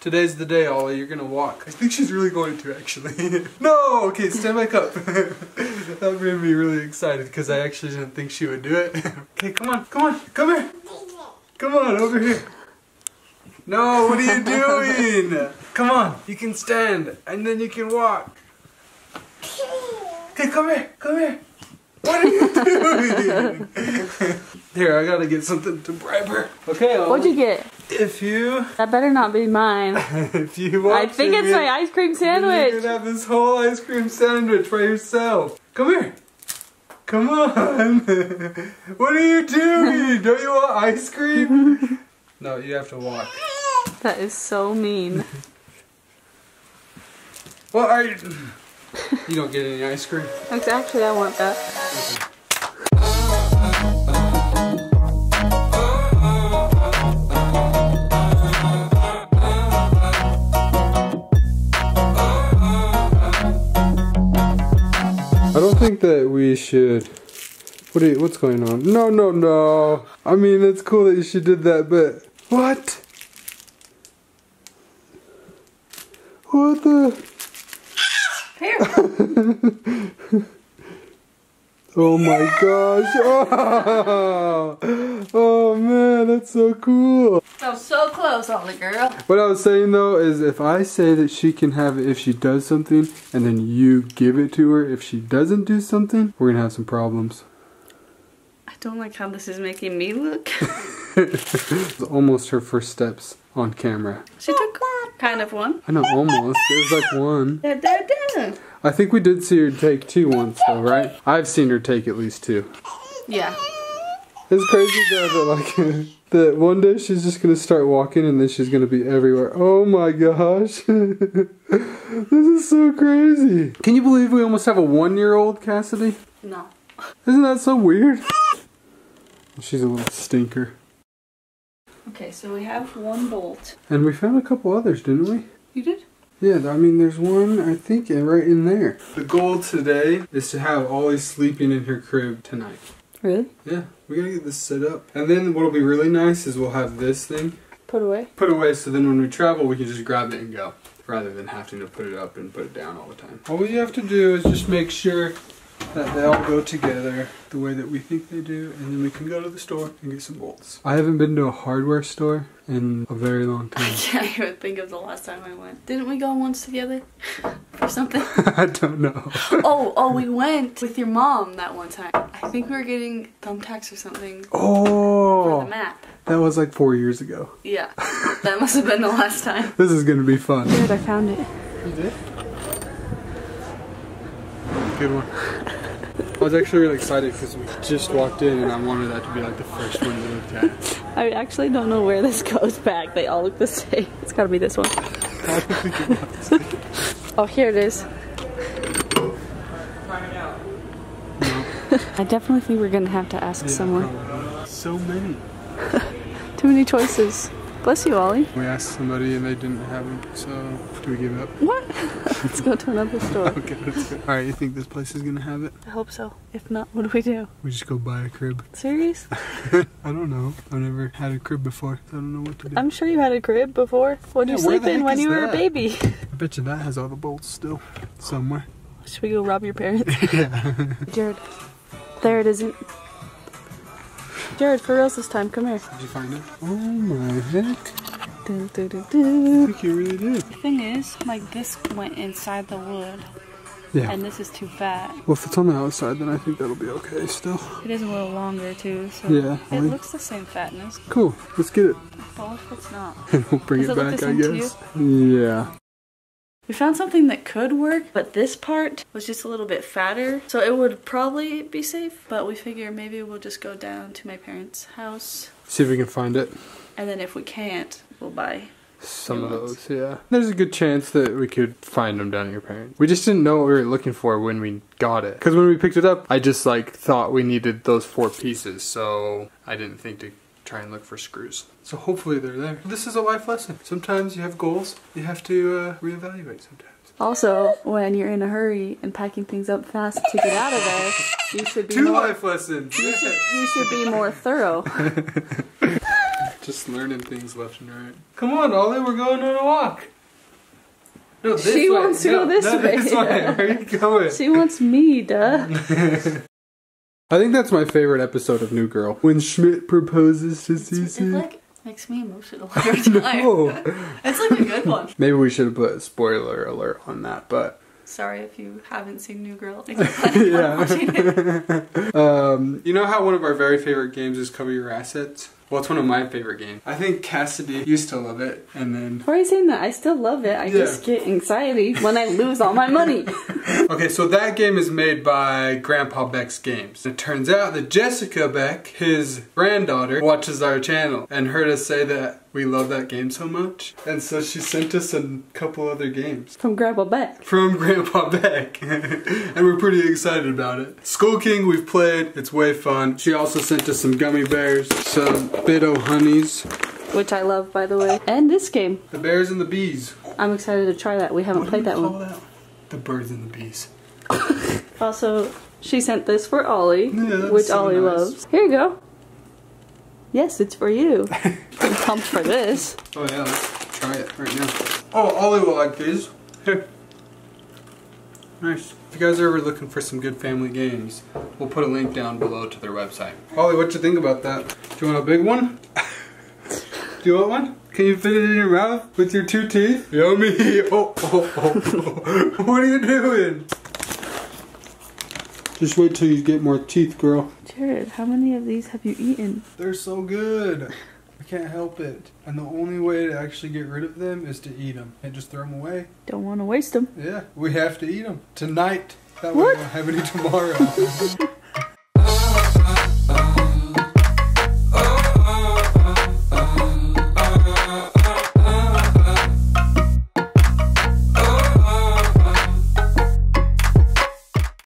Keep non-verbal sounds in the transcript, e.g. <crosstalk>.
Today's the day, Ollie. You're gonna walk. I think she's really going to, actually. <laughs> no! Okay, stand back up. <laughs> that made me really excited because I actually didn't think she would do it. <laughs> okay, come on, come on, come here. Come on, over here. No, what are you doing? Come on, you can stand and then you can walk. Okay, come here, come here. What are you doing? Here, I gotta get something to bribe her. Okay, Ollie. What'd you get? If you, That better not be mine. <laughs> if you watch I think it's my ice cream sandwich. You're sandwich. gonna have this whole ice cream sandwich by yourself. Come here. Come on. <laughs> what are you doing? <laughs> Don't you want ice cream? no, you have to walk. That is so mean. What are you? You don't get any ice cream. Actually, I want that. I think that we should. What you, what's going on? No, no, no. I mean, it's cool that you should did that, but what? What the? Here. <laughs> Oh my gosh! <laughs> Oh, oh man, that's so cool. That was so close, Ollie girl. What I was saying though is if I say that she can have it if she does something and then you give it to her if she doesn't do something, we're gonna have some problems. I don't like how this is making me look. <laughs> It's almost her first steps on camera. She took kind of one. I know, almost. It was like one. Da, da, da. I think we did see her take two once though, right? I've seen her take at least two. Yeah. It's crazy though that like <laughs> that one day she's just gonna start walking and then she's gonna be everywhere. Oh my gosh. <laughs> this is so crazy. Can you believe we almost have a one year old Cassidy? No. Isn't that so weird? She's a little stinker. Okay, so we have one bolt. And we found a couple others, didn't we? You did? Yeah, I mean, there's one, I think, eh, right in there. The goal today is to have Ollie sleeping in her crib tonight. Really? Yeah, we gotta get this set up. And then what'll be really nice is we'll have this thing Put away. put away so then when we travel we can just grab it and go. Rather than having to put it up and put it down all the time. All you have to do is just make sure that they all go together the way that we think they do and then we can go to the store and get some bolts. I haven't been to a hardware store in a very long <laughs> time. I can't even think of the last time I went. Didn't we go once together? <laughs> or something? <laughs> I don't know. oh, oh, we went with your mom that one time. I think we were getting thumbtacks or something Oh! for the Oh, map. that was like four years ago. Yeah, that must have been the last time. This is gonna be fun. Good, I found it. You did? Good one. I was actually really excited because we just walked in and I wanted that to be like the first one we looked at. I actually don't know where this goes back. They all look the same. It's gotta be this one. I don't think it was. Oh, here it is. <laughs> I definitely think we're gonna have to ask Yeah, someone. probably. So many. <laughs> Too many choices. Bless you, Ollie. We asked somebody and they didn't have them, so do we give up? What? <laughs> Let's go to another store. <laughs> Okay, let's go. Alright, you think this place is gonna have it? I hope so. If not, what do we do? We just go buy a crib. Serious? <laughs> I don't know. I've never had a crib before. I don't know what to do. I'm sure you had a crib before. What did Yeah, you sleep in when you were a baby? I bet you that has all the bolts still. Somewhere. Should we go rob your parents? yeah. Jared. There it isn't. Jared, for reals this time, come here. Did you find it? Oh my heck. Dun, dun, dun, I dun. think you really did. The thing is, like this went inside the wood, Yeah. and this is too fat. Well, if it's on the outside, then I think that'll be okay still. It is a little longer too, so Yeah, it I- looks the same fatness. Cool. Let's get it. But what if it's not? <laughs> And we'll bring Does it it back, I guess. Yeah. We found something that could work, but this part was just a little bit fatter, so it would probably be safe. But we figure maybe we'll just go down to my parents' house, See if we can find it. and then if we can't, we'll buy. Some of those, yeah. There's a good chance that we could find them down at your parents. We just didn't know what we were looking for when we got it. Because when we picked it up, I just like thought we needed those four pieces, so I didn't think to try and look for screws. So hopefully they're there. This is a life lesson. Sometimes you have goals, you have to uh, reevaluate sometimes. Also, when you're in a hurry and packing things up fast to get out of there, you should be Two more, life lessons! you should be more thorough. <laughs> Just learning things left and right. Come on, Ollie, we're going on a walk. No, this She way. wants to No, go this no, way. This way. Where are you going? She wants me, duh. <laughs> I think that's my favorite episode of New Girl. When Schmidt proposes to It Cece. like makes me emotional <laughs> every time. <laughs> It's like a good one. Maybe we should have put a spoiler alert on that, but Sorry if you haven't seen New Girl. If you're planning on watching it. <laughs> um, you know how one of our very favorite games is Cover Your Assets? Well, it's one of my favorite games. I think Cassidy used to love it, and then Why are you saying that? I still love it. I Yeah. just get anxiety when I lose all my money. <laughs> Okay, so that game is made by Grandpa Beck's Games. It turns out that Jessica Beck, his granddaughter, watches our channel and heard us say that we love that game so much. And so she sent us a couple other games From Grandpa Beck. from Grandpa Beck. <laughs> and we're pretty excited about it. Skull King we've played, it's way fun. She also sent us some gummy bears, some Bido honeys, Which I love, by the way. And this game. the bears and the bees. I'm excited to try that. We haven't What do played that one. that? The birds and the bees. <laughs> Also, she sent this for Ollie, Yeah, which so Ollie nice. loves. Here you go. Yes, it's for you. <laughs> I'm pumped for this. Oh yeah, let's try it right now. Oh, Ollie will like these. Here. <laughs> Nice. If you guys are ever looking for some good family games, we'll put a link down below to their website. Ollie, what you think about that? Do you want a big one? <laughs> Do you want one? Can you fit it in your mouth with your two teeth? Yummy! Oh, oh, oh, oh. What are you doing? Just wait till you get more teeth, girl. Jared, how many of these have you eaten? They're so good. I can't help it. And the only way to actually get rid of them is to eat them. Can't just throw them away. Don't want to waste them. Yeah, we have to eat them tonight. That way What? we won't have any tomorrow. <laughs>